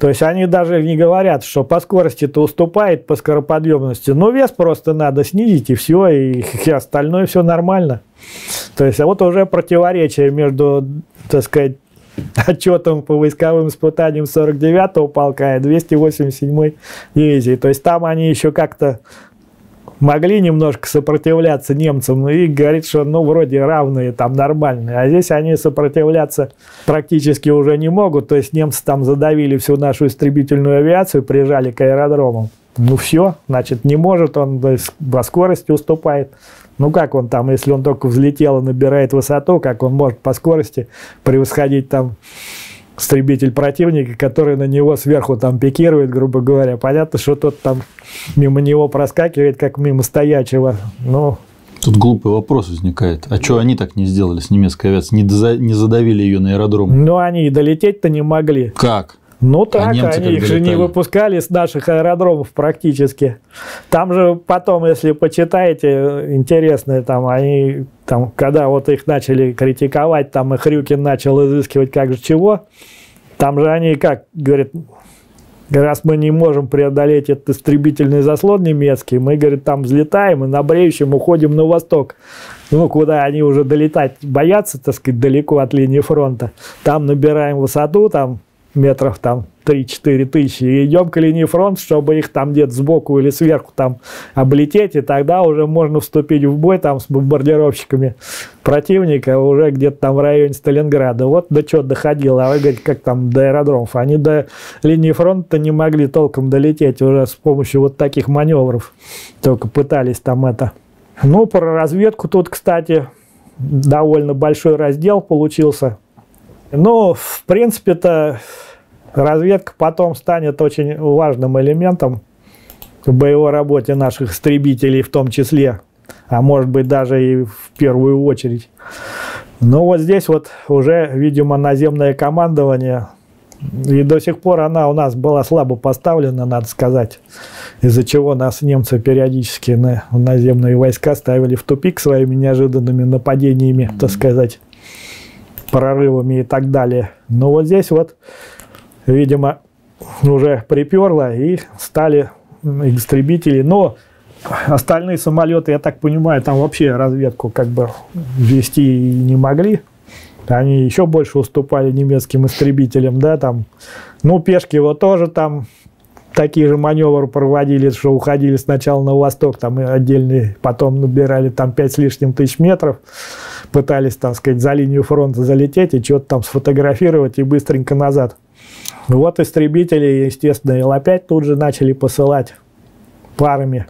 То есть они даже не говорят, что по скорости-то уступает по скороподъемности. Но вес просто надо снизить, и все, и, [laughs] и остальное все нормально. То есть а вот уже противоречие между, так сказать, [laughs] отчетом по войсковым испытаниям 49-го полка и 287-й дивизии. То есть там они еще как-то могли немножко сопротивляться немцам и говорит, что ну вроде равные, там нормальные. А здесь они сопротивляться практически уже не могут. То есть немцы там задавили всю нашу истребительную авиацию, прижали к аэродромам. Ну все, значит, не может он по скорости уступает. Ну как он там, если он только взлетел и набирает высоту, как он может по скорости превосходить там истребитель противника, который на него сверху там пикирует, грубо говоря. Понятно, что тот там мимо него проскакивает, как мимо стоячего. Ну, Тут глупый вопрос возникает. А что они так не сделали с немецкой авиацией? Не, доза... не задавили ее на аэродром? Ну, они и долететь-то не могли. Как? Ну так, а они их же не выпускали с наших аэродромов практически. Там же потом, если почитаете, интересно, там они, там, когда вот их начали критиковать, там и Хрюкин начал изыскивать как же чего, там же они как, говорят, раз мы не можем преодолеть этот истребительный заслон немецкий, мы, говорит, там взлетаем и на бреющем уходим на восток. Ну, куда они уже долетать боятся, так сказать, далеко от линии фронта. Там набираем высоту, там метров там 3-4 тысячи, и идем к линии фронта, чтобы их там где-то сбоку или сверху там облететь, и тогда уже можно вступить в бой там с бомбардировщиками противника уже где-то там в районе Сталинграда. Вот до чего доходило, а вы говорите, как там до аэродромов. Они до линии фронта не могли толком долететь уже с помощью вот таких маневров, только пытались там это. Ну, про разведку тут, кстати, довольно большой раздел получился – ну, в принципе-то, разведка потом станет очень важным элементом в боевой работе наших истребителей в том числе, а может быть даже и в первую очередь. Но вот здесь вот уже, видимо, наземное командование, и до сих пор она у нас была слабо поставлена, надо сказать, из-за чего нас немцы периодически на наземные войска ставили в тупик своими неожиданными нападениями, так сказать прорывами и так далее. Но вот здесь вот, видимо, уже приперло и стали истребители. Но остальные самолеты, я так понимаю, там вообще разведку как бы вести не могли. Они еще больше уступали немецким истребителям, да, там. Ну, пешки вот тоже там такие же маневры проводили, что уходили сначала на восток, там отдельные, потом набирали там 5 с лишним тысяч метров пытались, так сказать, за линию фронта залететь и что-то там сфотографировать и быстренько назад. Вот истребители, естественно, Ил-5 тут же начали посылать парами.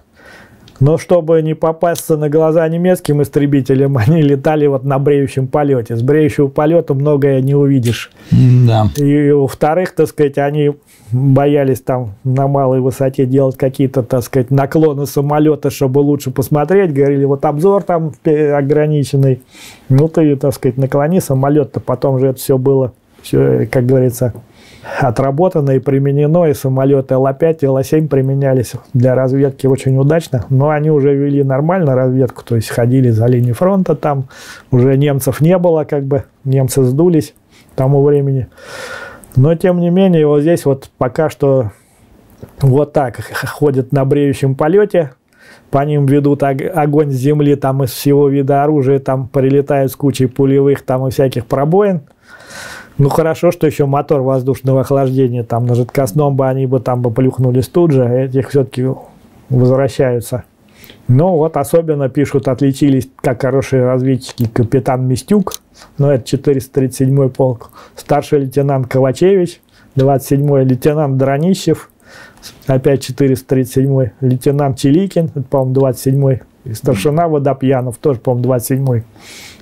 Но чтобы не попасться на глаза немецким истребителям, [laughs] они летали вот на бреющем полете. С бреющего полета многое не увидишь. Да. И, во-вторых, так сказать, они боялись там на малой высоте делать какие-то, так сказать, наклоны самолета, чтобы лучше посмотреть. Говорили, вот обзор там ограниченный. Ну, ты, так сказать, наклони самолет-то, потом же это все было, все, как говорится, отработано и применено, и самолеты Л-5 и Л-7 применялись для разведки очень удачно, но они уже вели нормально разведку, то есть ходили за линией фронта, там уже немцев не было, как бы немцы сдулись к тому времени. Но, тем не менее, вот здесь вот пока что вот так ходят на бреющем полете, по ним ведут огонь с земли, там из всего вида оружия, там прилетают с кучей пулевых, там и всяких пробоин. Ну, хорошо, что еще мотор воздушного охлаждения, там на жидкостном бы они бы там бы плюхнулись тут же, а этих все-таки возвращаются. Но вот особенно пишут, отличились как хорошие разведчики капитан Мистюк, ну это 437 полк, старший лейтенант Ковачевич, 27-й лейтенант Дранищев, опять 437 лейтенант Челикин, это, по-моему, 27-й, и старшина Водопьянов, тоже, по-моему, 27-й,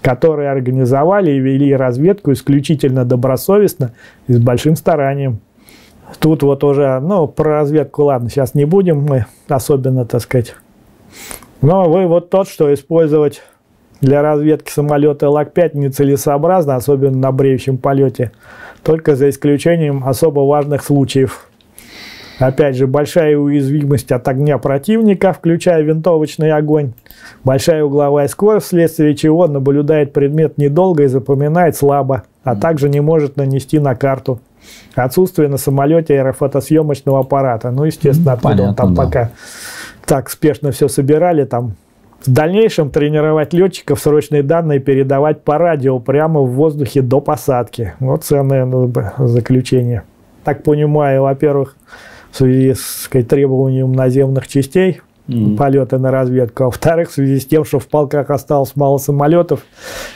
которые организовали и вели разведку исключительно добросовестно и с большим старанием. Тут вот уже, ну, про разведку, ладно, сейчас не будем мы особенно, так сказать. Но вывод тот, что использовать для разведки самолета ЛАК-5 нецелесообразно, особенно на бреющем полете, только за исключением особо важных случаев. Опять же, большая уязвимость от огня противника, включая винтовочный огонь, большая угловая скорость, вследствие чего наблюдает предмет недолго и запоминает слабо, а также не может нанести на карту. Отсутствие на самолете аэрофотосъемочного аппарата. Ну, естественно, откуда Понятно, он там да. пока так спешно все собирали, там в дальнейшем тренировать летчиков срочные данные передавать по радио прямо в воздухе до посадки. Вот ценное ну, заключение. Так понимаю, во-первых, в связи с сказать, требованием наземных частей полеты на разведку, а во-вторых, в связи с тем, что в полках осталось мало самолетов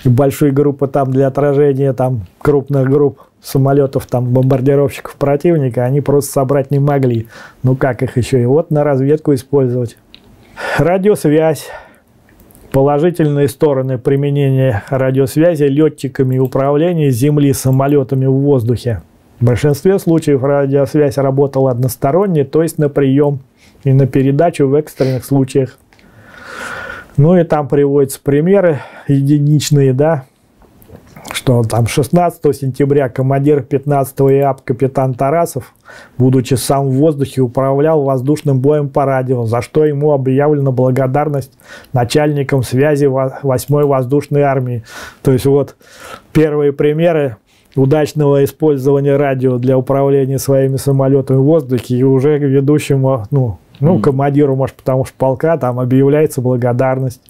и большие группы там для отражения там крупных групп самолетов, там бомбардировщиков противника, они просто собрать не могли. Ну как их еще и вот на разведку использовать. Радиосвязь. Положительные стороны применения радиосвязи летчиками управления земли самолетами в воздухе. В большинстве случаев радиосвязь работала односторонне, то есть на прием и на передачу в экстренных случаях. Ну и там приводятся примеры единичные, да, что там 16 сентября командир 15 ИАП капитан Тарасов, будучи сам в воздухе, управлял воздушным боем по радио, за что ему объявлена благодарность начальникам связи 8-й воздушной армии. То есть вот первые примеры удачного использования радио для управления своими самолетами в воздухе и уже ведущему, ну, ну, командиру, может, потому что полка, там объявляется благодарность.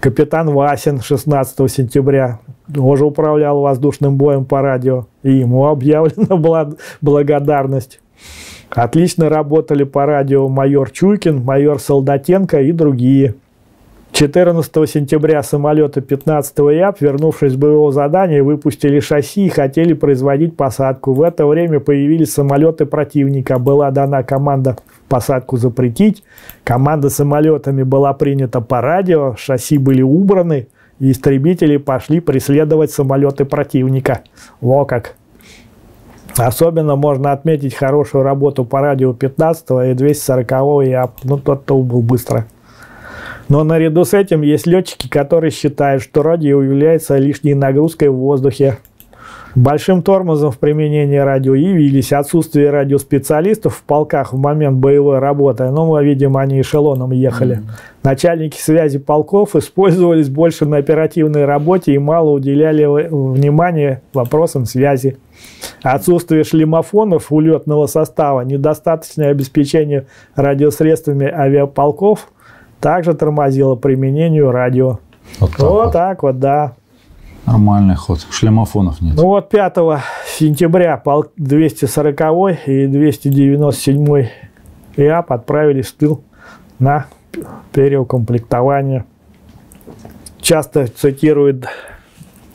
Капитан Васин 16 сентября тоже управлял воздушным боем по радио, и ему объявлена была благодарность. Отлично работали по радио майор Чуйкин, майор Солдатенко и другие. 14 сентября самолеты 15 ЯП, вернувшись с боевого задания, выпустили шасси и хотели производить посадку. В это время появились самолеты противника. Была дана команда посадку запретить. Команда самолетами была принята по радио, шасси были убраны, и истребители пошли преследовать самолеты противника. Во как! Особенно можно отметить хорошую работу по радио 15 и 240 ЯП. Ну, тот-то убыл быстро. Но наряду с этим есть летчики, которые считают, что радио является лишней нагрузкой в воздухе. Большим тормозом в применении радио явились отсутствие радиоспециалистов в полках в момент боевой работы. Ну, мы, видимо, они эшелоном ехали. Начальники связи полков использовались больше на оперативной работе и мало уделяли внимания вопросам связи. Отсутствие шлемофонов у летного состава, недостаточное обеспечение радиосредствами авиаполков также тормозило применению радио. Вот так вот вот. так вот, да. Нормальный ход. Шлемофонов нет. Ну вот 5 сентября полк 240 и 297 ИАП отправились в тыл на переукомплектование. Часто цитируют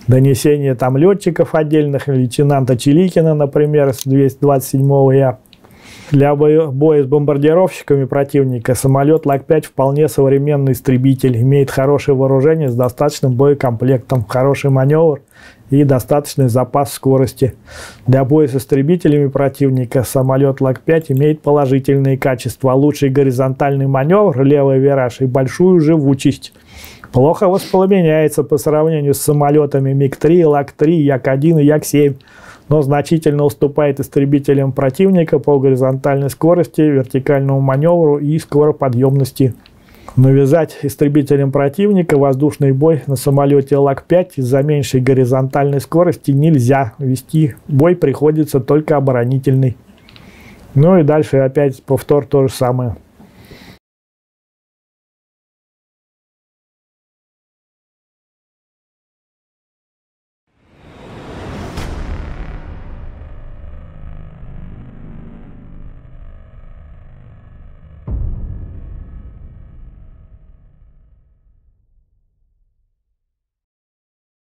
донесения там летчиков отдельных, лейтенанта Челикина, например, с 227 ИАП. Для боя боя с бомбардировщиками противника самолет Лак-5 вполне современный истребитель, имеет хорошее вооружение с достаточным боекомплектом, хороший маневр и достаточный запас скорости. Для боя с истребителями противника самолет Лак-5 имеет положительные качества, лучший горизонтальный маневр, левый вираж и большую живучесть. Плохо воспламеняется по сравнению с самолетами МиГ-3, Лак-3, Як-1 и Як-7 но значительно уступает истребителям противника по горизонтальной скорости, вертикальному маневру и скороподъемности. Навязать истребителям противника воздушный бой на самолете ЛАК-5 из-за меньшей горизонтальной скорости нельзя. Вести бой приходится только оборонительный. Ну и дальше опять повтор то же самое.